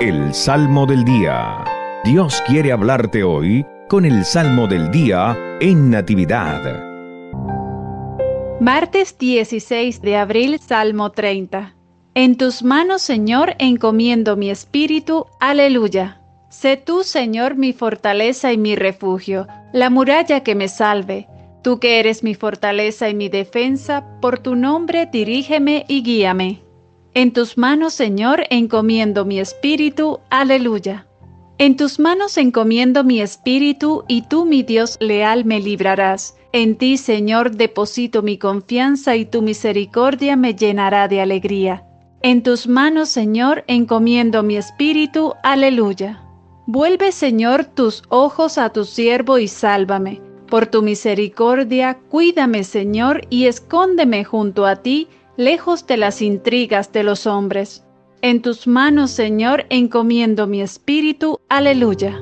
El Salmo del Día. Dios quiere hablarte hoy con el Salmo del Día en Natividad. Martes 16 de abril, Salmo 30. En tus manos, Señor, encomiendo mi espíritu. Aleluya. Sé tú, Señor, mi fortaleza y mi refugio, la muralla que me salve. Tú que eres mi fortaleza y mi defensa, por tu nombre dirígeme y guíame. En tus manos, Señor, encomiendo mi espíritu. Aleluya. En tus manos encomiendo mi espíritu, y tú, mi Dios leal, me librarás. En ti, Señor, deposito mi confianza, y tu misericordia me llenará de alegría. En tus manos, Señor, encomiendo mi espíritu. Aleluya. Vuelve, Señor, tus ojos a tu siervo y sálvame. Por tu misericordia, cuídame, Señor, y escóndeme junto a ti, lejos de las intrigas de los hombres. En tus manos, Señor, encomiendo mi espíritu. Aleluya.